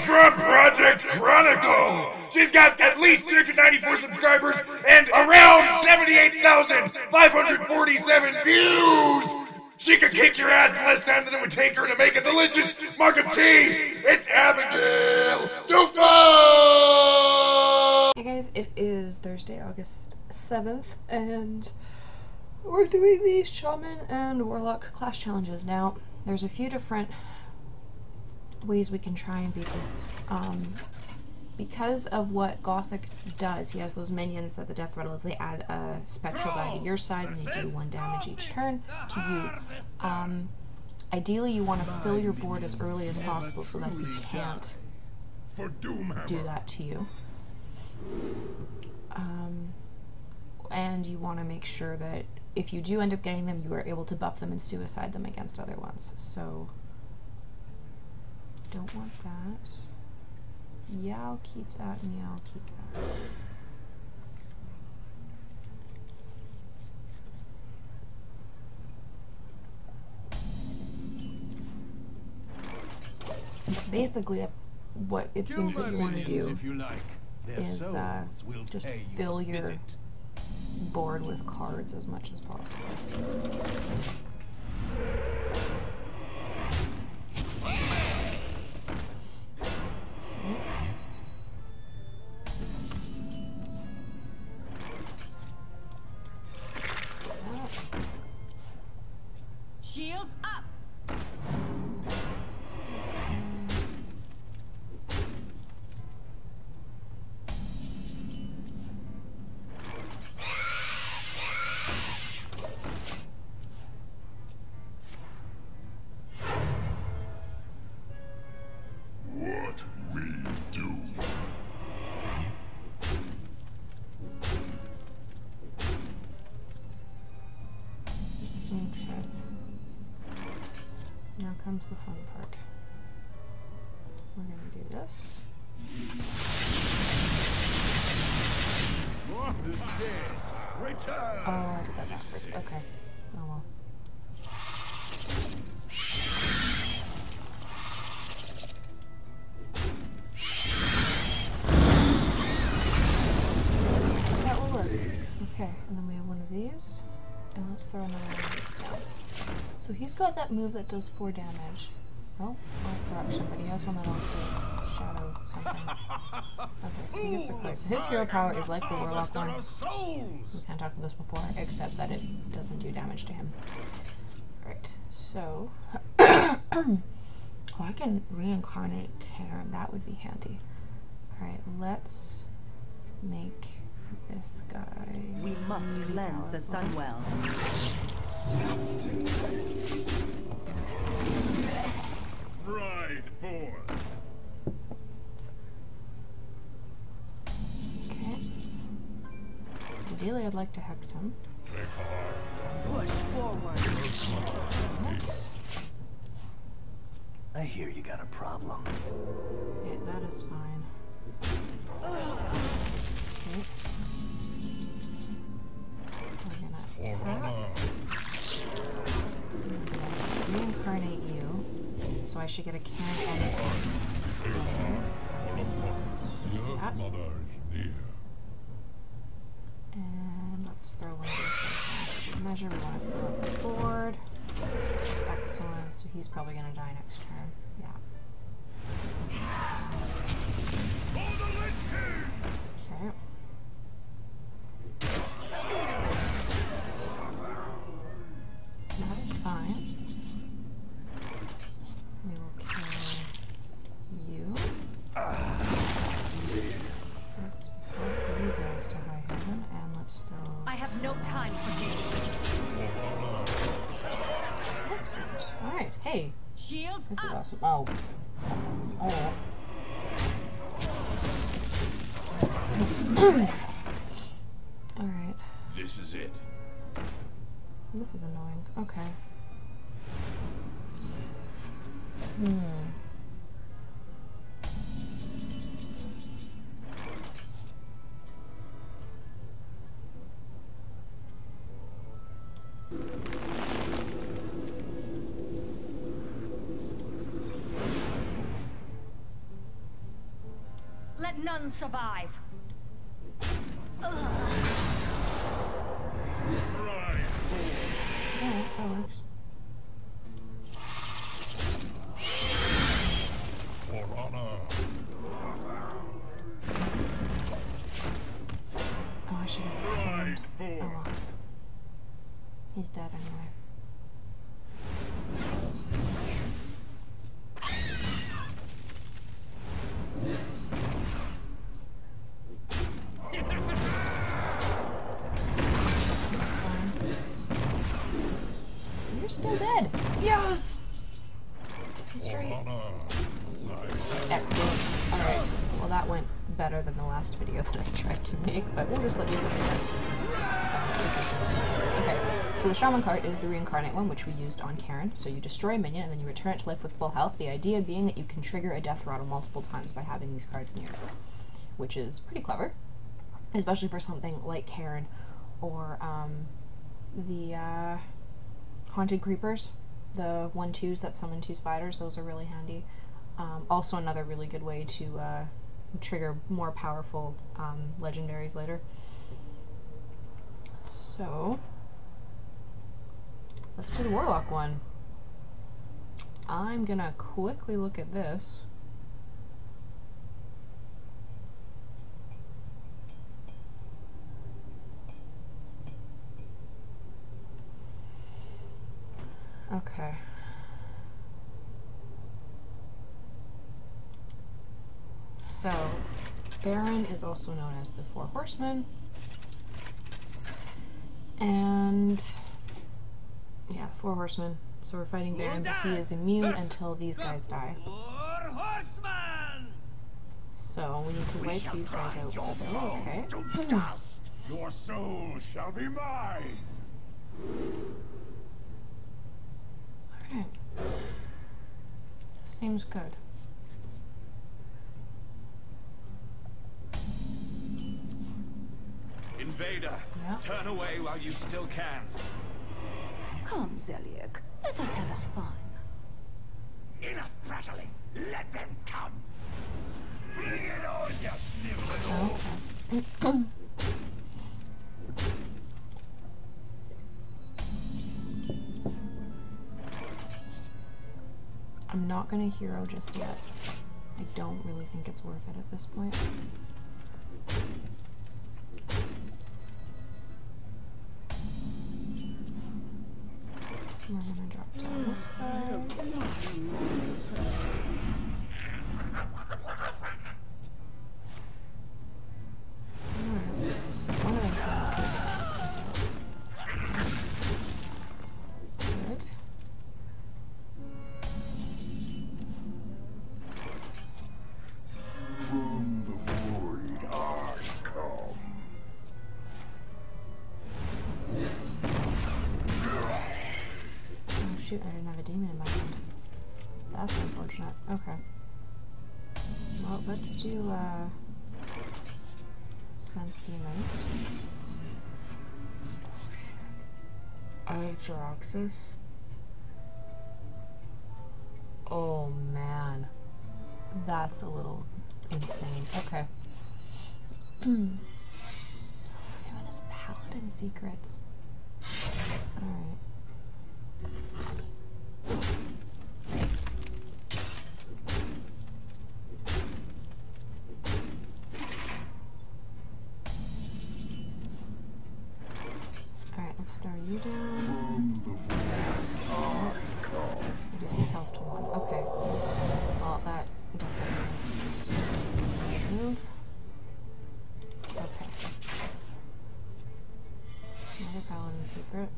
from Project Chronicle. She's got at least 394 subscribers and around 78,547 views. She could kick your ass in less time than it would take her to make a delicious mug of tea. It's Abigail Dufo! Hey guys, it is Thursday, August 7th, and we're doing these Shaman and Warlock class challenges. Now, there's a few different ways we can try and beat this. Um, because of what Gothik does, he has those minions that the death rattle is. They add a spectral guy to your side and they do one damage each turn to you. Um, ideally, you want to fill your board as early as possible so that he can't do that to you. Um, and you want to make sure that if you do end up getting them, you are able to buff them and suicide them against other ones. So, don't want that. Yeah, I'll keep that, and yeah, I'll keep that. Basically, what it seems that you want to do is uh, just fill your board with cards as much as possible. Shields up! Comes the fun part. We're gonna do this. Oh, I did that backwards. Okay. Oh well. He's got that move that does four damage. Oh, or corruption, but he has one that also shadow something. Okay, so he gets a card. So his hero power is like the warlock one. We kind of talked about this before, except that it doesn't do damage to him. Right, so oh, I can reincarnate Cairne. That would be handy. All right, let's make this guy. We must cleanse the Sunwell. Ride forth. Okay. Ideally, I'd like to hex him. Push forward. I hear you got a problem. Okay, that is fine. Uh-huh. We're attack. Reincarnate you. So I should get a the That. And let's throw one of these things. Measure, we want to fill up the board. Excellent. So he's probably going to die next turn. Yeah. Excellent. All right. Hey, Shields this is up! awesome. Oh. Oh. All right. This is it. This is annoying. Okay. Hmm. None survive. Right. Alright, that video that I tried to make, but we'll just let you look at that. So the Shaman card is the reincarnate one, which we used on Cairne. So you destroy a minion and then you return it to life with full health. The idea being that you can trigger a death rattle multiple times by having these cards in your deck, which is pretty clever, especially for something like Cairne or um, the uh, Haunted Creepers, the one twos that summon two spiders. Those are really handy. Um, also, another really good way to uh, trigger more powerful um, legendaries later. So, let's do the Warlock one. I'm gonna quickly look at this. Okay. So, Baron is also known as the Four Horsemen. And yeah, Four Horsemen. So we're fighting Baron, but he is immune until these guys die. So we need to wipe these guys out. Okay. Hmm. Dust. Your soul shall be mine. Alright. This seems good. Invader, Yeah. turn away while you still can. Come, Zeliek. Let us have our fun. Enough prattling. Let them come. Bring it on, you sniveling. I'm not gonna hero just yet. I don't really think it's worth it at this point. Gonna do, uh... Sense demons. Ajaxis. Oh man. That's a little insane. Okay. Given us paladin secrets. Another paladin secret.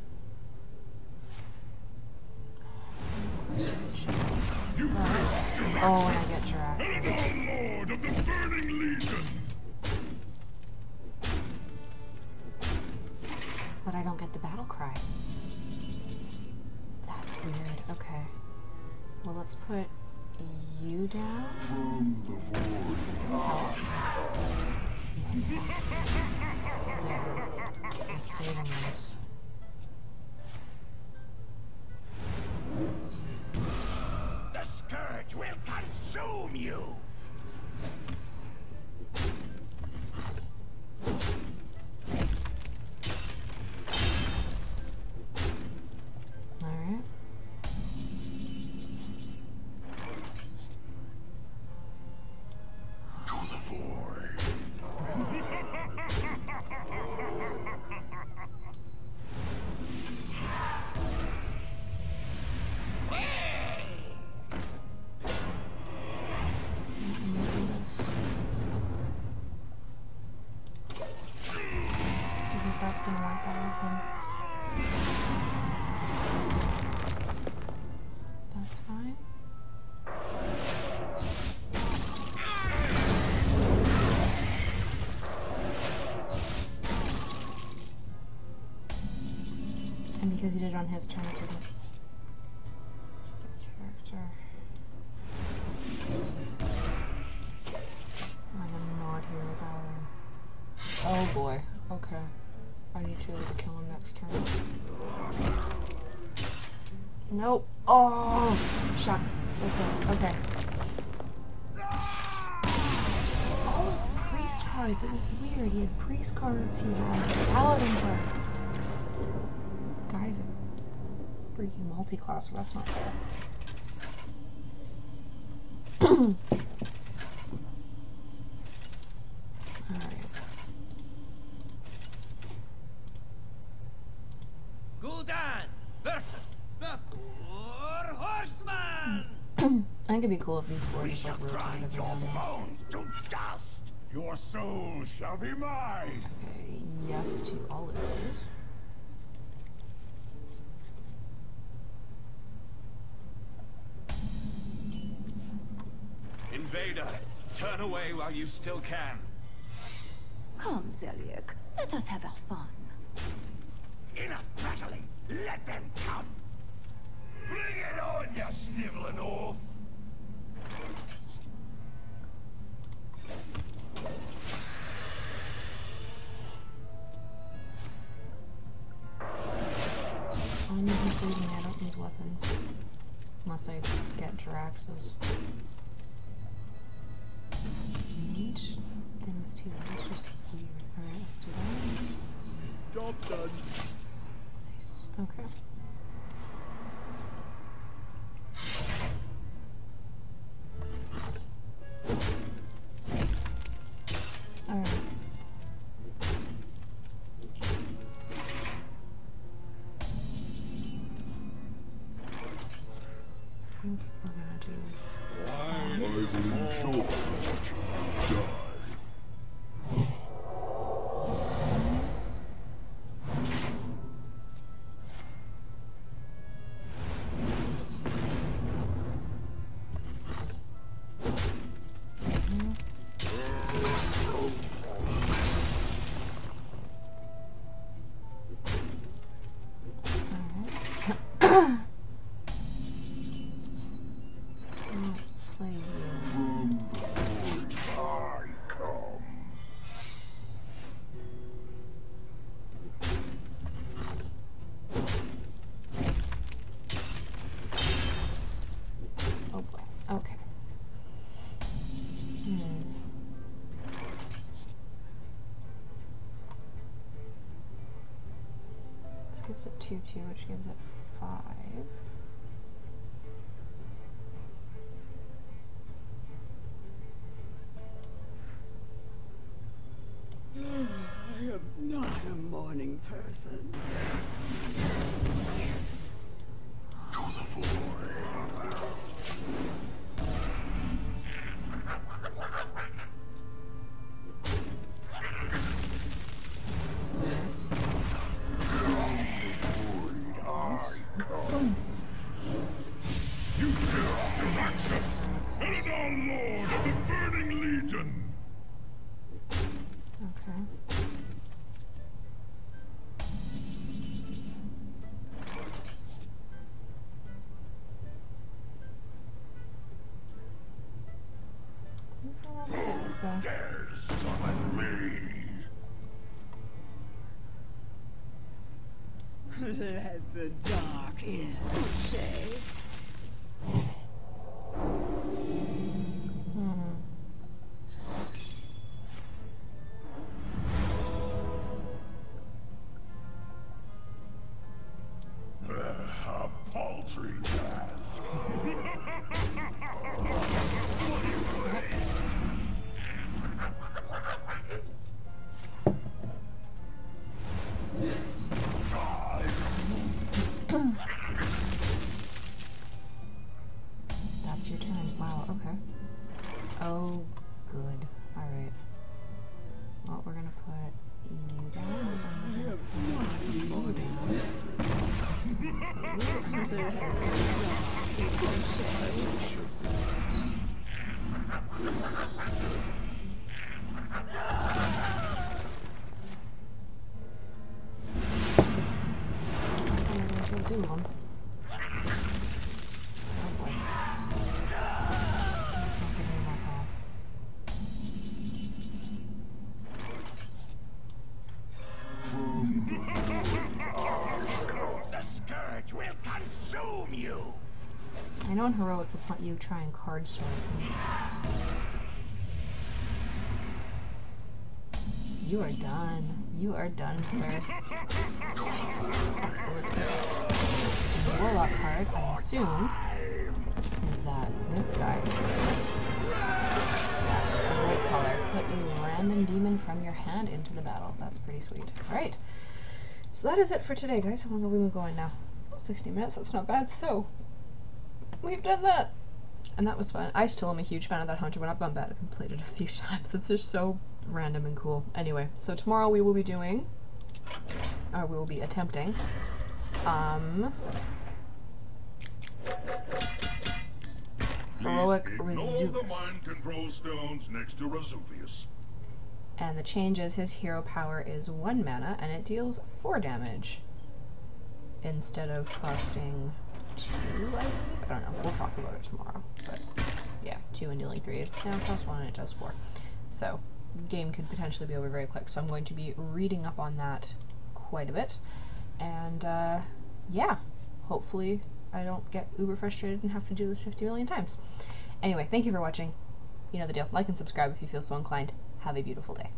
Of course you should. But- Oh, and I get Jaraxxus. Lord of the Burning Legion. But I don't get the battle cry. That's weird. Okay. Well, let's put Consume you. Because he did it on his turn. Character. I am not here without him. Oh boy. Okay. I need Julie to kill him next turn. Nope. Oh, shucks. So close. Okay. All those priest cards. It was weird. He had priest cards. He had paladin cards. Freaking multi-class. so That's not fair. Alright. Gul'dan versus the Four Horsemen. I think it'd be cool if these four just like rotated around. bones to dust. Your soul shall be mine. Okay, yes to all of those. Invader, turn away while you still can. Come, Zeliek. Let us have our fun. Enough battling. Let them come. Bring it on, you sniveling oaf. I need is bleeding. I don't use weapons. Unless I get Jaraxxus. Mage things too. It's just weird. Alright, let's do that. Job done. Nice. Okay. 2 2, which gives it 5. Ah, I am not a morning person. Summon me! Let the dark in. Say, know in heroic the pl- you try and card sort. You are done. You are done, sir. Yes, excellent. The warlock card, I assume, is that this guy. Yeah, white color. Put a random demon from your hand into the battle. That's pretty sweet. Alright. So that is it for today, guys. How long have we been going now? 60 minutes, that's not bad. So, we've done that. And that was fun. I still am a huge fan of that hunter. When I've gone back and played it a few times, it's just so random and cool. Anyway, so tomorrow we will be doing, or we will be attempting, um, heroic Ignore the Razuvious. mind control stones next to Razuvious. And the change is his hero power is 1 mana and it deals 4 damage instead of costing 2, I believe. Don't know. We'll talk about it tomorrow. But yeah, 2 and dealing 3. It's now cost 1 and it does 4. So, game could potentially be over very quick. So I'm going to be reading up on that quite a bit. And uh, yeah, hopefully I don't get uber frustrated and have to do this 50 million times. Anyway, thank you for watching. You know the deal. Like and subscribe if you feel so inclined. Have a beautiful day.